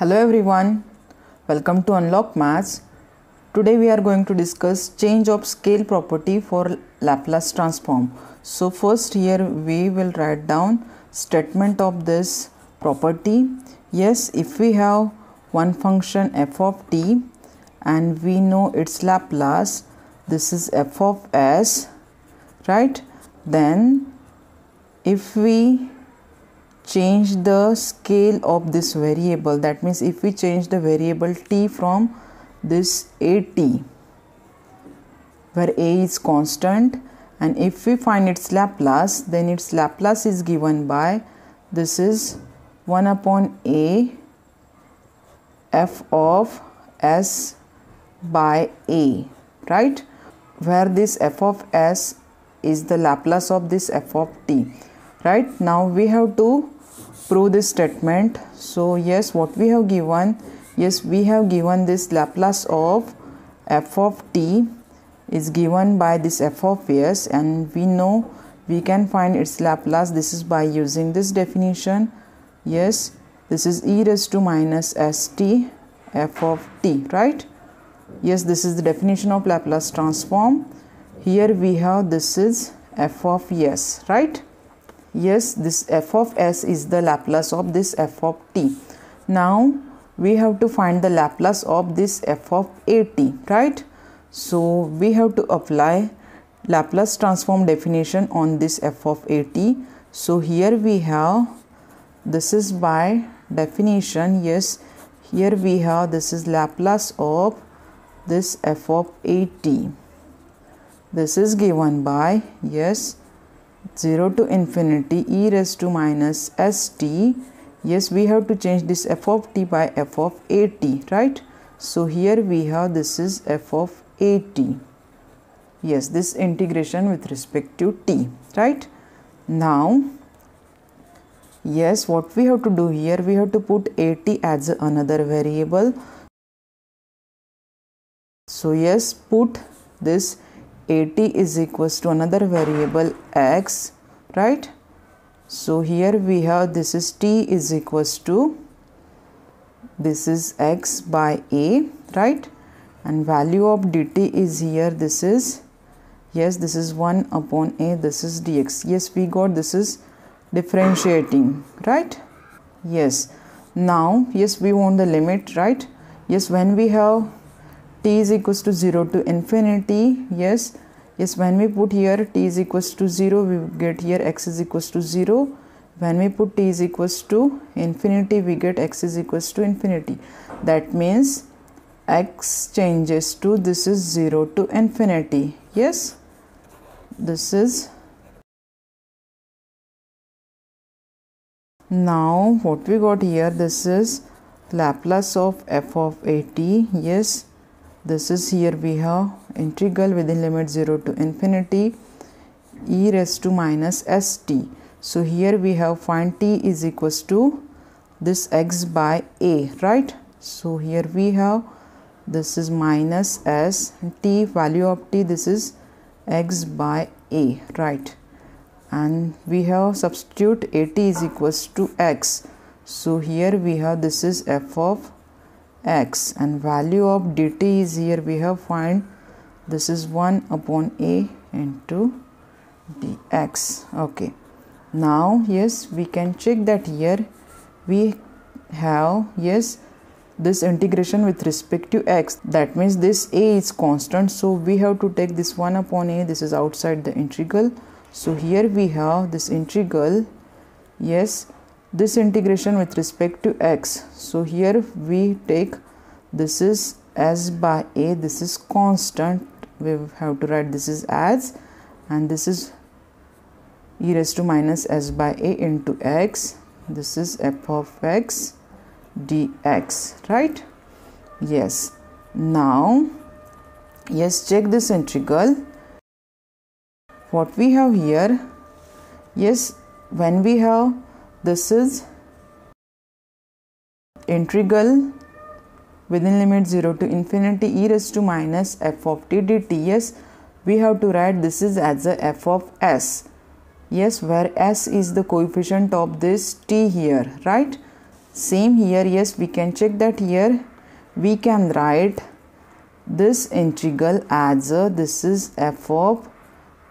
Hello everyone, welcome to Unlock Maths. Today we are going to discuss change of scale property for Laplace transform. So first here we will write down statement of this property. Yes, if we have one function f of t and we know its Laplace, this is f of s, right? Then if we change the scale of this variable. That means if we change the variable t from this at where a is constant and if we find its Laplace then its Laplace is given by this is 1 upon a f of s by a right? Where this f of s is the Laplace of this f of t right? Now we have to prove this statement. So yes what we have given yes we have given this laplace of f of t is given by this f of s and we know we can find its laplace. This is by using this definition. Yes this is e raised to minus st f of t right? Yes this is the definition of laplace transform. Here we have this is f of s right yes this f of s is the Laplace of this f of t. Now we have to find the Laplace of this f of at right. So we have to apply Laplace transform definition on this f of at. So here we have this is by definition yes here we have this is Laplace of this f of at. This is given by yes 0 to infinity e raised to minus st. Yes we have to change this f of t by f of at right? So here we have this is f of at yes this integration with respect to t right? Now yes what we have to do here we have to put at as another variable. So yes put this at is equals to another variable x right? So here we have this is t is equals to this is x by a right? And value of dt is here this is yes this is 1 upon a this is dx. Yes we got this is differentiating right? Yes. Now yes we want the limit right? Yes when we have t is equals to 0 to infinity yes. Yes when we put here t is equals to 0 we get here x is equals to 0 when we put t is equals to infinity we get x is equals to infinity. That means x changes to this is 0 to infinity yes. This is now what we got here this is Laplace of f of at yes this is here we have integral within limit 0 to infinity e raised to minus st. So here we have find t is equals to this x by a right? So here we have this is minus s t value of t this is x by a right? And we have substitute at is equals to x. So here we have this is f of x and value of dt is here we have find this is 1 upon a into dx. Okay. Now yes we can check that here we have yes this integration with respect to x. That means this a is constant so we have to take this 1 upon a this is outside the integral. So here we have this integral yes this integration with respect to x. So here we take this is s by a this is constant. We have to write this is as and this is e raised to minus s by a into x. This is f of x dx right? Yes. Now yes check this integral. What we have here yes when we have this is integral within limit 0 to infinity e raised to minus f of t dt. Yes we have to write this is as a f of s. Yes where s is the coefficient of this t here right? Same here yes we can check that here. We can write this integral as a this is f of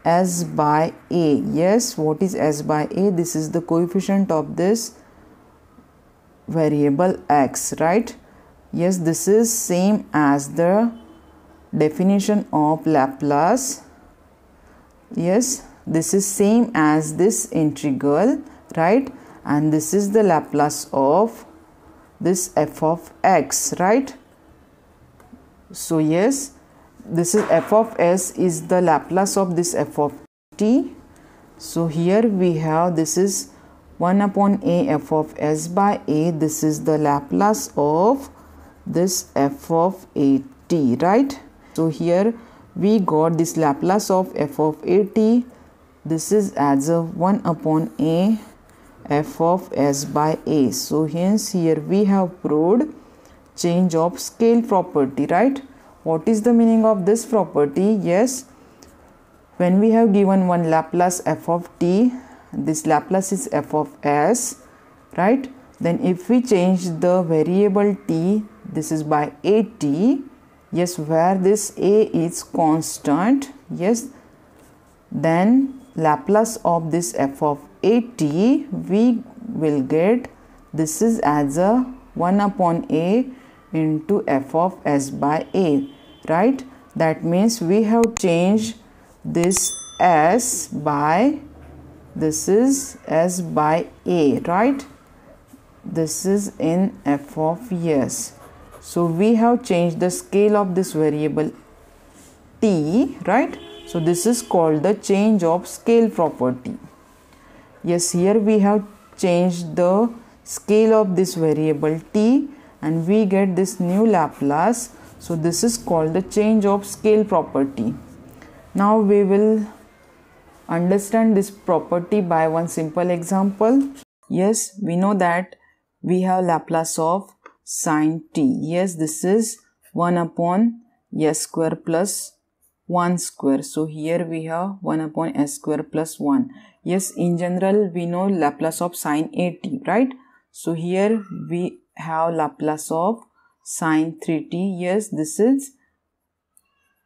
s by a. Yes what is s by a? This is the coefficient of this variable x right? Yes this is same as the definition of Laplace. Yes this is same as this integral right? And this is the Laplace of this f of x right? So yes this is f of s is the Laplace of this f of t. So here we have this is 1 upon a f of s by a. This is the Laplace of this f of a t right? So here we got this Laplace of f of a t. This is as a 1 upon a f of s by a. So hence here we have proved change of scale property right what is the meaning of this property? Yes when we have given one Laplace f of t this Laplace is f of s right? Then if we change the variable t this is by at yes where this a is constant yes then Laplace of this f of at we will get this is as a 1 upon a into f of s by a right? That means we have changed this s by this is s by a right? This is in f of s so we have changed the scale of this variable t right? So this is called the change of scale property. Yes here we have changed the scale of this variable t and we get this new Laplace so this is called the change of scale property now we will understand this property by one simple example. Yes, we know that we have Laplace of sine t. Yes, this is 1 upon s square plus 1 square. So here we have 1 upon s square plus 1. Yes, in general we know Laplace of sine a t, right? So here we have Laplace of sine 3t. Yes, this is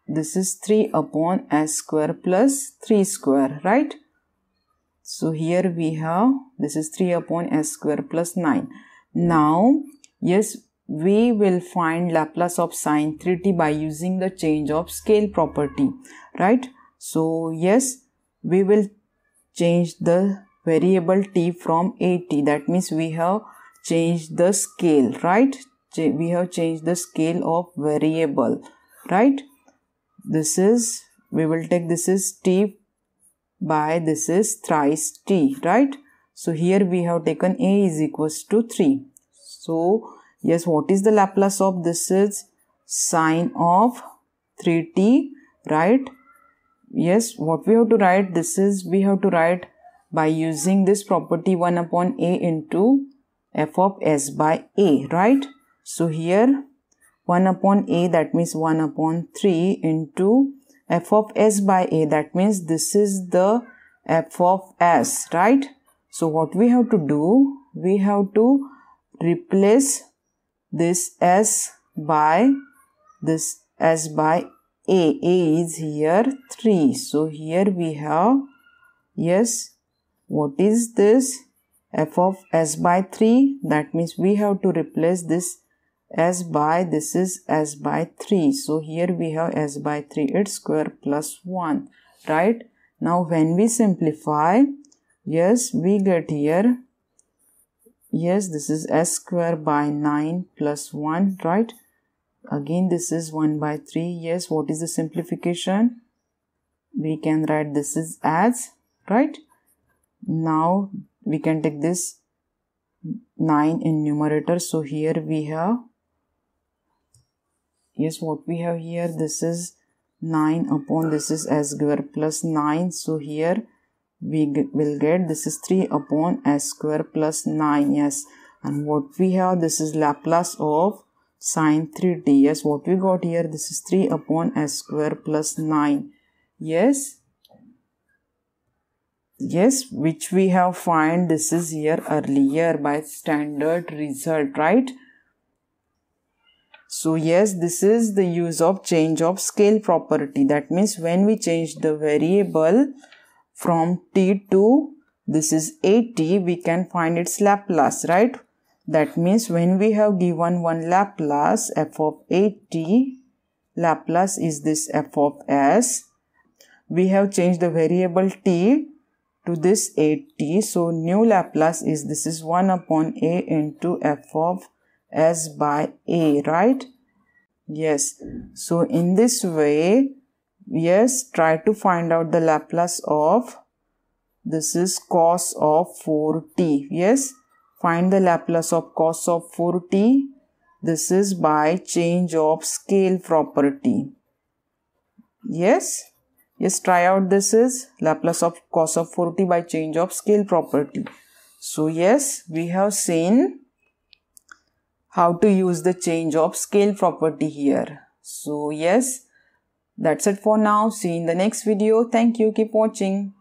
this is 3 upon s square plus 3 square right? So here we have this is 3 upon s square plus 9 now yes we will find Laplace of sine 3t by using the change of scale property right? So yes we will change the variable t from at that means we have changed the scale right? We have changed the scale of variable right? This is we will take this is t by this is thrice t right? So here we have taken a is equals to 3 so yes what is the laplace of this is sine of 3t right? Yes what we have to write this is we have to write by using this property 1 upon a into f of s by a right? So here 1 upon a that means 1 upon 3 into f of s by a that means this is the f of s right? So what we have to do we have to replace this s by this s by a a is here 3 so here we have yes what is this f of s by 3 that means we have to replace this s by this is s by 3 so here we have s by 3 its square plus 1 right? Now when we simplify yes we get here yes this is s square by 9 plus 1 right? Again this is 1 by 3 yes what is the simplification? We can write this is as right? Now we can take this 9 in numerator so here we have yes what we have here this is 9 upon this is s square plus 9 so here we will get this is 3 upon s square plus 9 yes. And what we have this is Laplace of sine 3t yes. What we got here this is 3 upon s square plus 9 yes yes which we have find this is here earlier by standard result right? So yes this is the use of change of scale property. That means when we change the variable from t to this is at we can find its laplace right? That means when we have given one laplace f of 80 laplace is this f of s. We have changed the variable t to this at so new laplace is this is 1 upon a into f of s by a right? Yes. So in this way yes try to find out the laplace of this is cos of 4t yes. Find the laplace of cos of 4t this is by change of scale property. Yes Yes, try out this is Laplace of cos of 4t by change of scale property. So yes, we have seen how to use the change of scale property here. So yes, that's it for now. See you in the next video. Thank you. Keep watching.